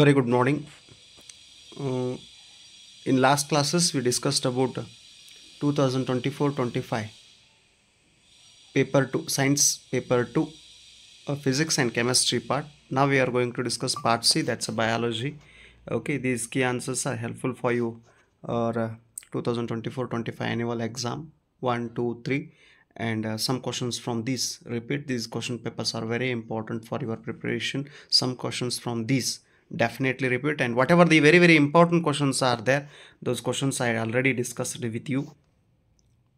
Very good morning. Uh, in last classes, we discussed about 2024-25 paper 2 science paper 2 uh, physics and chemistry part. Now we are going to discuss part c that's a biology. Okay these key answers are helpful for you or uh, 2024-25 annual exam. 1 2 3 and uh, some questions from these. Repeat these question papers are very important for your preparation. Some questions from these definitely repeat. And whatever the very very important questions are there those questions i already discussed with you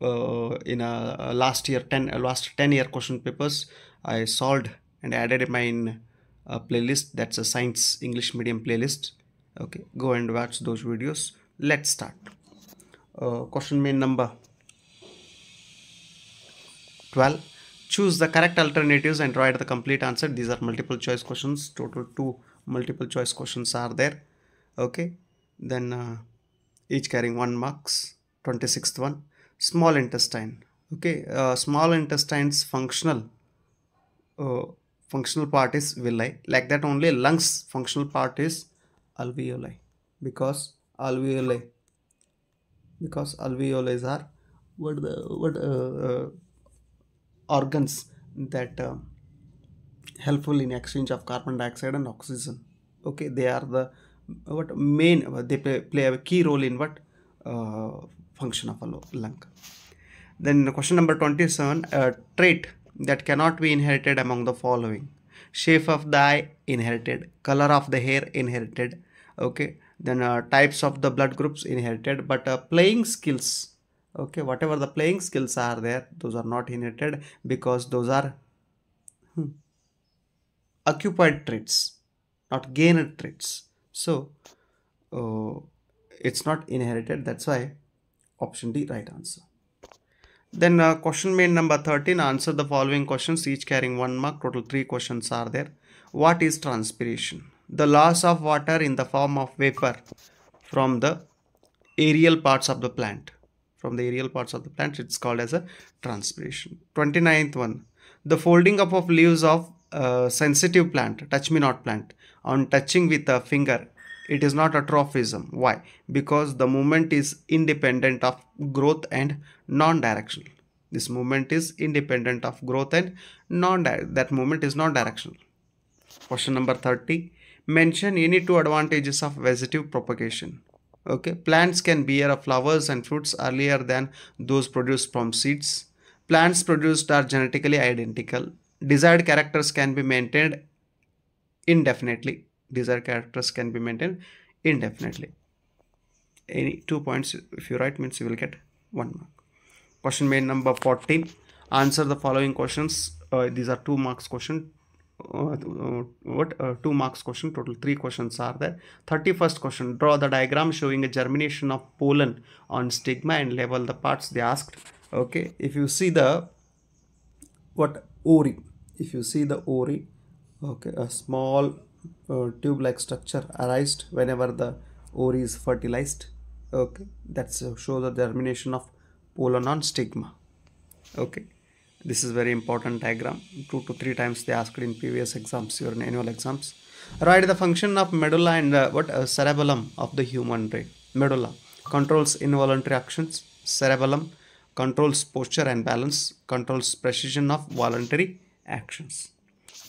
uh, in a, last year 10 uh, last 10 year question papers i solved and added in my in playlist. That's a science english medium playlist. Okay go and watch those videos. Let's start. Uh, question main number 12 choose the correct alternatives and write the complete answer. These are multiple choice questions. Total two multiple choice questions are there. Okay. Then uh, each carrying one marks 26th one. Small intestine. Okay. Uh, small intestine's functional uh, functional part is villi. Like that only lungs functional part is alveoli. Because alveoli because alveoli are what the what uh, uh, organs that uh, helpful in exchange of carbon dioxide and oxygen. Okay they are the what main they play, play a key role in what uh, function of a lung. Then question number 27 a trait that cannot be inherited among the following. Shape of the eye inherited. Color of the hair inherited. Okay then uh, types of the blood groups inherited. But uh, playing skills okay whatever the playing skills are there those are not inherited because those are hmm, acquired traits not gained traits. So uh, it's not inherited. That's why option d right answer. Then uh, question main number 13 answer the following questions each carrying one mark. Total three questions are there. What is transpiration? The loss of water in the form of vapor from the aerial parts of the plant. From the aerial parts of the plant it's called as a transpiration. 29th one. The folding up of leaves of sensitive plant touch me not plant on touching with a finger it is not a tropism why? Because the movement is independent of growth and non-directional. This movement is independent of growth and non that movement is non-directional. Question number 30 mention any two advantages of vegetative propagation. Okay? Plants can bear flowers and fruits earlier than those produced from seeds. Plants produced are genetically identical desired characters can be maintained indefinitely. Desired characters can be maintained indefinitely. Any two points if you write means you will get one mark. Question main number 14 answer the following questions. Uh, these are two marks question. Uh, uh, what? Uh, two marks question. Total three questions are there. 31st question. Draw the diagram showing a germination of pollen on stigma and label the parts they asked. Okay. If you see the what? Ori. If you see the ori okay a small uh, tube like structure arised whenever the ori is fertilized okay? That's uh, show the germination of pollen on stigma okay? This is very important diagram. Two to three times they asked in previous exams your annual exams. Write the function of medulla and uh, what? Uh, cerebellum of the human brain. Medulla controls involuntary actions. Cerebellum controls posture and balance controls precision of voluntary actions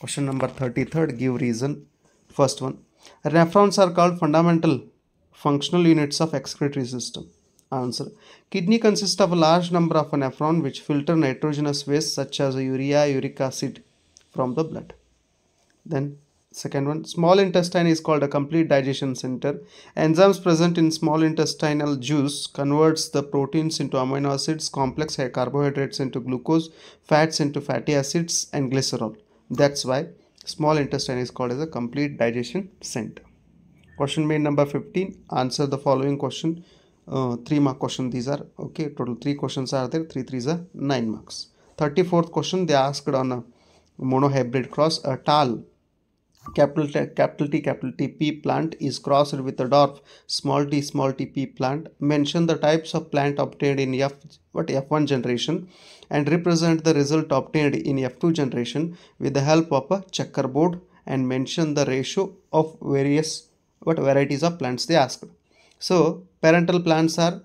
question number 33rd give reason First one, nephrons are called fundamental functional units of excretory system. Answer. Kidney consists of a large number of nephrons which filter nitrogenous waste such as urea, uric acid from the blood. Then second one, small intestine is called a complete digestion center. Enzymes present in small intestinal juice converts the proteins into amino acids, complex carbohydrates into glucose, fats into fatty acids and glycerol. That's why small intestine is called as a complete digestion center. Question main number 15 answer the following question. Uh, three mark question these are. Okay total three questions are there. Three threes are nine marks. 34th question they asked on a monohybrid cross a tall capital T, capital T capital T pea plant is crossed with a dwarf small t small t pea plant. Mention the types of plant obtained in F what F1 generation and represent the result obtained in F2 generation with the help of a checkerboard and mention the ratio of various what varieties of plants they asked. So parental plants are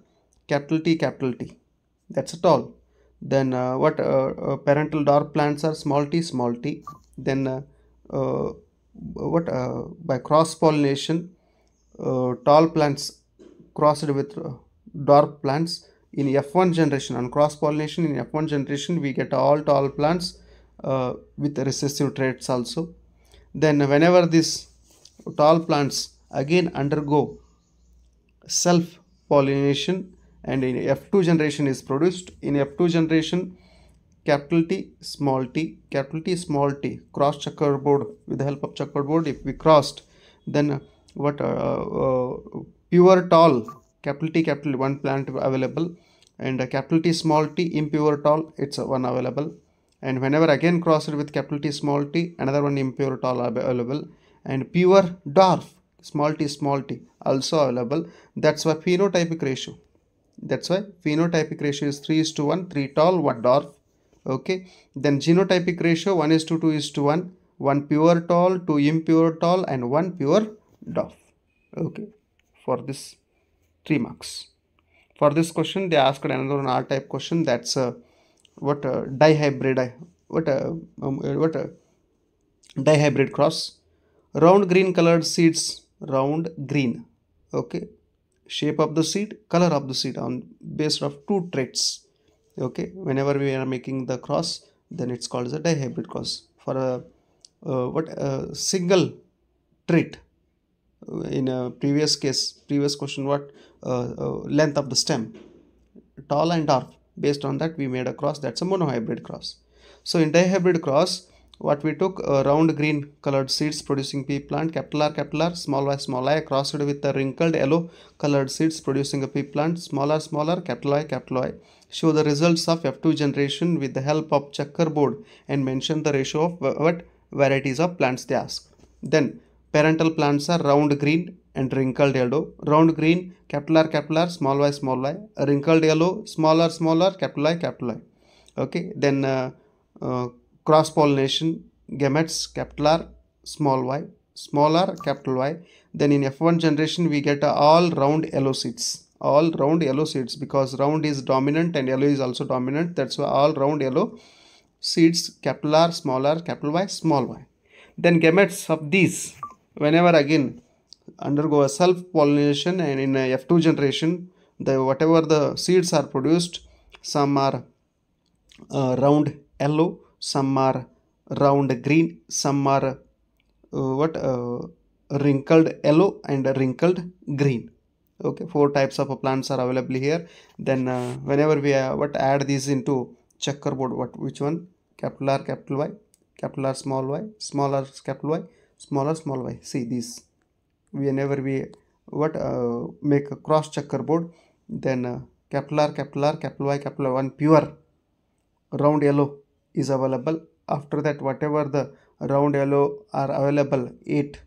capital T capital T. That's a tall then uh, what uh, uh, parental dwarf plants are small t small t. Then uh, uh, what uh, by cross pollination uh, tall plants crossed with uh, dwarf plants. In f1 generation on cross pollination in f1 generation we get all tall plants uh, with recessive traits also. Then whenever these tall plants again undergo self pollination and in f2 generation is produced in f2 generation capital T small t capital T small t. Cross checkerboard with the help of checkerboard if we crossed then what uh, uh, pure tall capital T capital one plant available and capital T small t impure tall it's one available. And whenever again crossed with capital T small t another one impure tall available. And pure dwarf small t small t also available. That's why phenotypic ratio. That's why phenotypic ratio is 3 is to 1 3 tall 1 dwarf okay. Then genotypic ratio 1 is to 2 is to 1 1 pure tall 2 impure tall and 1 pure dwarf okay. For this 3 marks. For this question they asked another one r type question. That's uh, what uh, dihybrid what uh, um, uh, what a dihybrid cross. Round green colored seeds round green. Okay. Shape of the seed color of the seed on based of two traits okay whenever we are making the cross then it's called as a dihybrid cross. For a uh, what a single trait in a previous case previous question what uh, uh, length of the stem tall and dwarf based on that we made a cross that's a monohybrid cross. So in dihybrid cross what we took uh, round green colored seeds producing pea plant capital R capital R small y small i crossed with the wrinkled yellow colored seeds producing a pea plant smaller smaller capital Y capital Y. Show the results of F2 generation with the help of checkerboard and mention the ratio of what varieties of plants they ask. Then parental plants are round green and wrinkled yellow. Round green capital R capital R small y small y wrinkled yellow smaller smaller capital I capital I okay then uh, uh, cross pollination gametes capital R small y small r capital Y. Then in F1 generation we get all round yellow seeds. All round yellow seeds because round is dominant and yellow is also dominant. That's why all round yellow seeds capital R small r capital Y small y. Then gametes of these whenever again undergo a self pollination and in a F2 generation the whatever the seeds are produced some are uh, round yellow some are round green some are uh, what uh, wrinkled yellow and wrinkled green. Okay four types of plants are available here. Then uh, whenever we uh, what add these into checkerboard what which one? Capital r capital y capital r small y small r capital y smaller small y. See these. Whenever we what uh, make a cross checkerboard then uh, capital r capital r capital y capital y one pure round yellow is available. After that whatever the round yellow are available eight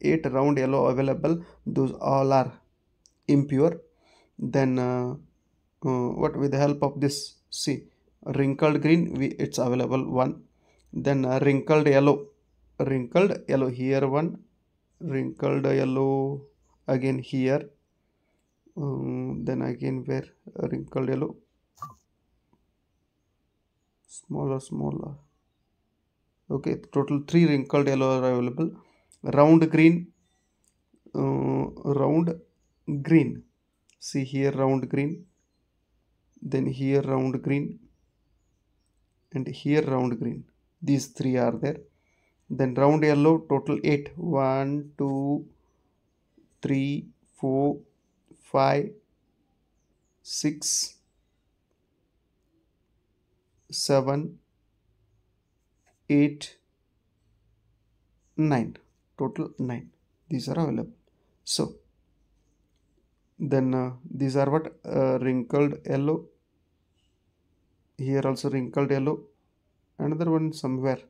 eight round yellow available those all are impure. Then uh, uh, what with the help of this see wrinkled green we it's available one. Then uh, wrinkled yellow wrinkled yellow here one. Wrinkled yellow again here. Um, then again where? Wrinkled yellow smaller smaller. Okay total three wrinkled yellow are available. Round green uh, round green. See here round green. Then here round green. And here round green. These three are there. Then round yellow total eight. One two three four five six seven eight nine. Total nine. These are available. So then uh, these are what uh, wrinkled yellow. Here also wrinkled yellow. Another one somewhere.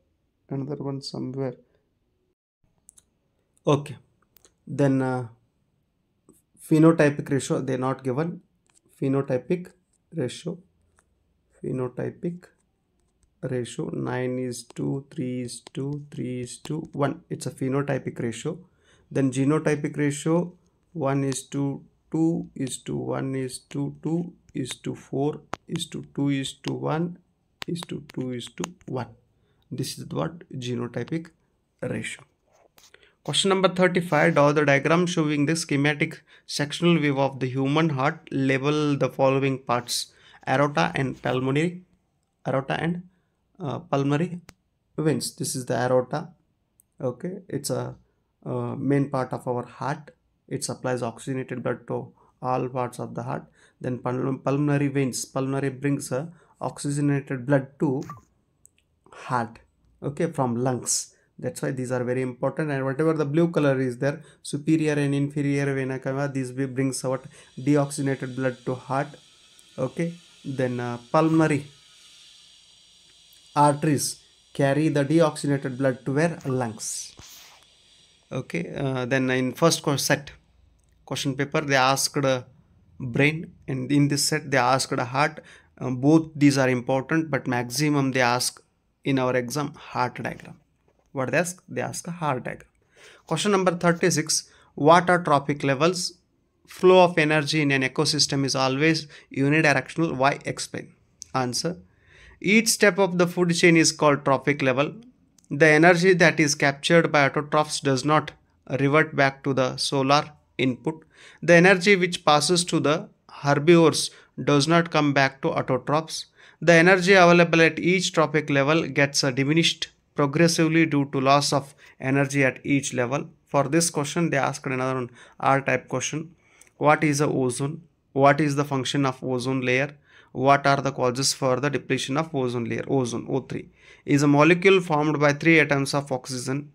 Another one somewhere. Okay. Then uh, phenotypic ratio they are not given. Phenotypic ratio phenotypic ratio 9 is to 3 is to 3 is to 1 it's a phenotypic ratio then genotypic ratio 1 is to 2 is to 1 is to 2 is to 4 is to 2 is to 1 is to 2 is to 1 this is what genotypic ratio question number 35 draw the diagram showing the schematic sectional view of the human heart label the following parts aorta and pulmonary aorta and uh, pulmonary veins. This is the aorta. Okay. It's a uh, main part of our heart. It supplies oxygenated blood to all parts of the heart. Then pulmonary veins. Pulmonary brings uh, oxygenated blood to heart. Okay. From lungs. That's why these are very important. And whatever the blue color is there superior and inferior vena cava this brings what deoxygenated blood to heart. Okay then uh, pulmonary arteries carry the deoxygenated blood to where lungs. Okay uh, then in first set question paper they asked brain and in this set they asked heart. Um, both these are important but maximum they ask in our exam heart diagram. What they ask? They ask a heart diagram. Question number 36 what are trophic levels flow of energy in an ecosystem is always unidirectional. Why? Explain. Answer. Each step of the food chain is called trophic level. The energy that is captured by autotrophs does not revert back to the solar input. The energy which passes to the herbivores does not come back to autotrophs. The energy available at each trophic level gets uh, diminished progressively due to loss of energy at each level. For this question, they asked another one R-type question. What is the ozone? What is the function of ozone layer? What are the causes for the depletion of ozone layer? Ozone, O3, is a molecule formed by three atoms of oxygen,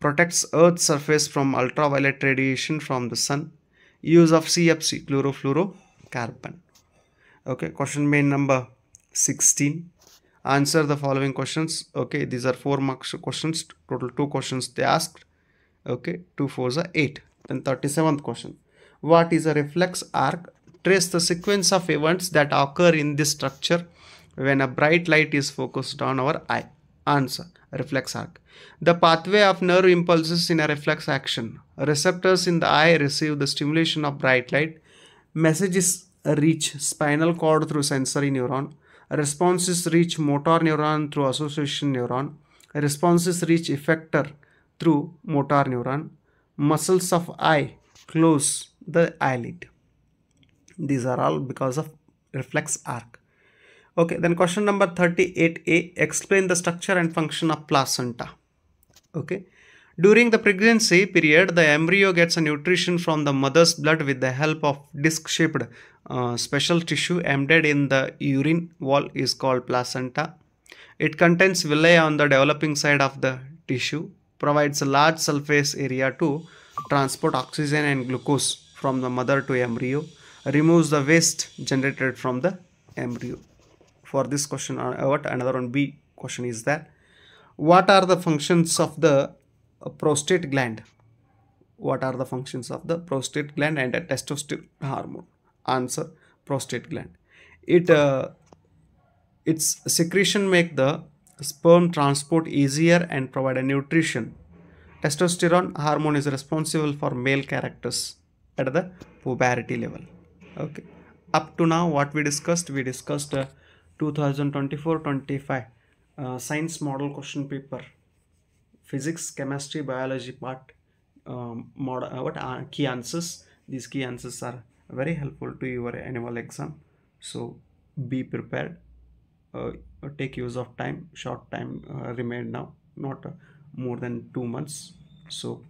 protects Earth's surface from ultraviolet radiation from the sun, use of CFC, chlorofluorocarbon. Okay, question main number 16 answer the following questions okay these are four marks questions total two questions they asked okay two fours are eight then 37th question what is a reflex arc? Trace the sequence of events that occur in this structure when a bright light is focused on our eye. Answer. Reflex arc. The pathway of nerve impulses in a reflex action. Receptors in the eye receive the stimulation of bright light. Messages reach spinal cord through sensory neuron. Responses reach motor neuron through association neuron. Responses reach effector through motor neuron. Muscles of eye close the eyelid. These are all because of reflex arc. Okay, then question number 38a, explain the structure and function of placenta. Okay, during the pregnancy period, the embryo gets a nutrition from the mother's blood with the help of disc-shaped uh, special tissue embedded in the uterine wall is called placenta. It contains villi on the developing side of the tissue, provides a large surface area to transport oxygen and glucose from the mother to embryo, removes the waste generated from the embryo. For this question, uh, what? Another one B question is that what are the functions of the a prostate gland? What are the functions of the prostate gland and a testosterone hormone? Answer prostate gland. It uh, its secretion make the sperm transport easier and provide a nutrition. Testosterone hormone is responsible for male characters at the puberty level. Okay. Up to now what we discussed we discussed uh, 2024-25 uh, science model question paper physics chemistry biology part um, model, uh, what are key answers. These key answers are very helpful to your annual exam. So be prepared. Uh, take use of time. Short time uh, remain now not uh, more than two months. So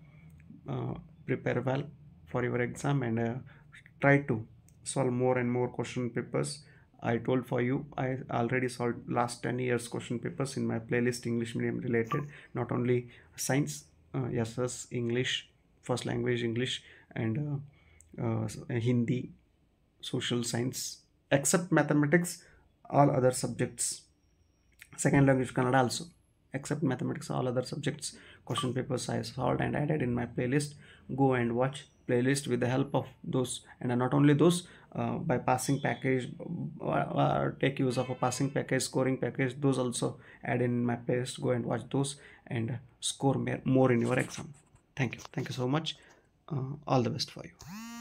uh, prepare well for your exam and uh, try to solve more and more question papers. I told for you I already solved last 10 years question papers in my playlist English medium related not only science uh, yes English first language English and uh, uh, Hindi social science except mathematics all other subjects. Second language Kannada also except mathematics all other subjects question papers I solved and added in my playlist. Go and watch playlist with the help of those and not only those uh, by passing package uh, or, take use of a passing package scoring package those also add in my playlist go and watch those and score more in your exam. Thank you. Thank you so much. Uh, all the best for you